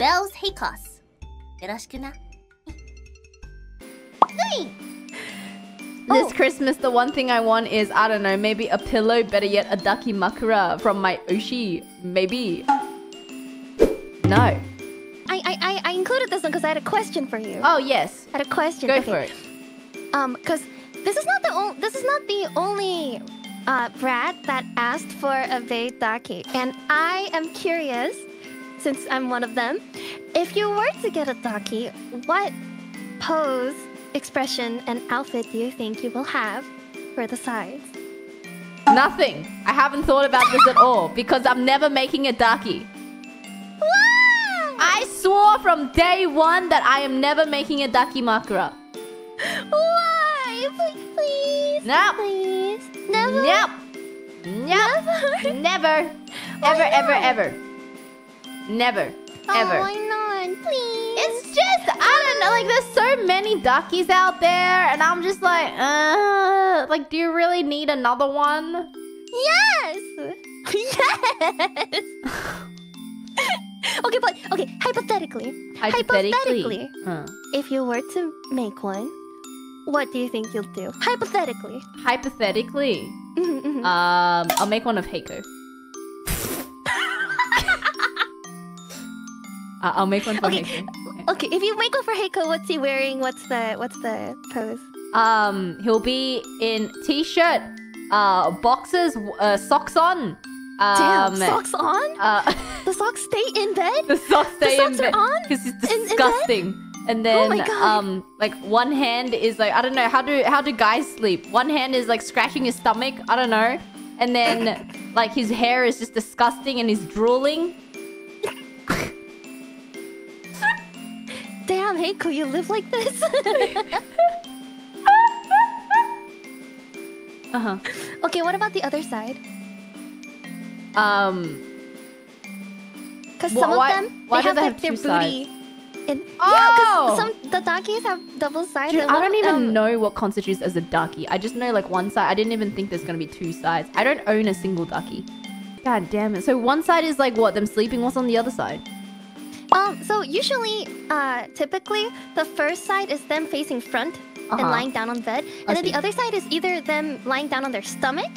Baelz Hakos. This oh. Christmas, the one thing I want is, I don't know, maybe a pillow, better yet, a daki makura from my Oshi. Maybe. No. I, I, I included this one because I had a question for you. Oh, yes. I had a question. Go okay. for it. Um, because this is not the only, this is not the only uh, brat that asked for a veidaki. And I am curious since I'm one of them, if you were to get a daki, what pose, expression, and outfit do you think you will have for the sides? Nothing. I haven't thought about this at all because I'm never making a. Wow! I swore from day one that I am never making a daki makura. Why? Please, please, Nope. please, never, Nope. Nope. never. Never. Why Ever, ever, ever. Never. Oh, Ever. why not? Please. It's just I don't know. Like there's so many dakis out there, and I'm just like, uh, like, do you really need another one? Yes! Yes! okay, but okay, hypothetically, Hypothetically. Uh, if you were to make one, what do you think you'll do? Hypothetically. hypothetically, Mhm, mhm. um, I'll make one of Hayko. Uh, I'll make one for Okay. Hayko. okay, if you make one for Hayko, what's he wearing? What's the what's the pose? Um, he'll be in t-shirt, uh, boxes, uh, socks on. Damn, Um, socks on? Uh, The socks stay in bed? the socks stay socks in are bed on? because it's In- in disgusting. And Oh then, God. um, like one hand is like I don't know how do how do guys sleep? One hand is like scratching his stomach. I don't know. And then, like his hair is just disgusting and he's drooling. Damn, Hayko, you live like this? Uh huh. okay, what about the other side? Um. Because some why- of them, why they have they like have their two sides? booty. In, Oh! Yeah, because some the donkeys have double sides. Dude, I don't even um, know what constitutes as a daki. I just know like one side. I didn't even think there's gonna be two sides. I don't own a single daki. God damn it. So one side is like what? Them sleeping. What's on the other side? Um, so usually, uh, typically, the first side is them facing front and Uh-huh. lying down on bed, I and then the other side is either them lying down on their stomach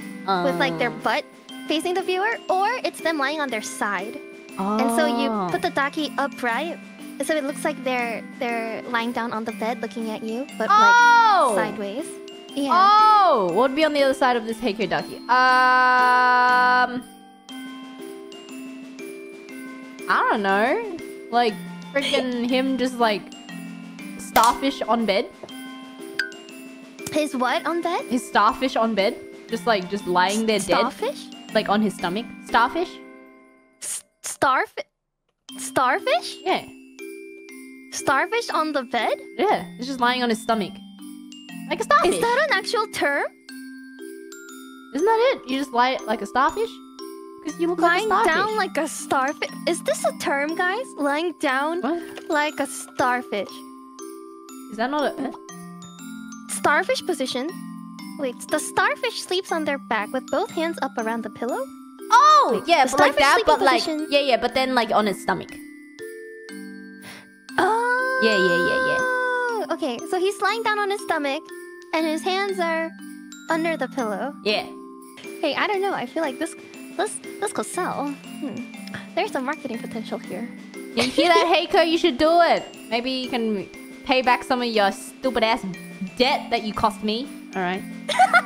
with like their Uh, butt facing the viewer, or it's them lying on their side. And so you oh. put the daki upright, so it looks like they're they're lying down on the bed looking at you, but like oh! sideways. Yeah. Oh, what would be on the other side of this Hayko daki? Um, I don't know. Like freaking him just like starfish on bed. His what on bed? His starfish on bed, just like just lying there dead, Starfish? like on his stomach. Starfish? S- starfish? Starfish? Yeah, Starfish on the bed? yeah. It's just lying on his stomach, like a starfish. Is that an actual term? Isn't that it? You just lie like a starfish? Because you look Lying like a down like a starfish. Is this a term, guys? Lying down What? like a starfish. Is that not a? eh? Starfish position. Wait, the starfish sleeps on their back with both hands up around the pillow? Oh, Wait, yeah, but like that, but like position- yeah, yeah, but then like on its stomach. Oh. Yeah, Yeah, yeah, yeah, Okay, so he's lying down on his stomach and his hands are under the pillow. Yeah. Hey, I don't know. I feel like this this this could sell. Hmm. There's some marketing potential here. You hear that, Hayko? You should do it. Maybe you can pay back some of your stupid ass debt that you cost me. All right.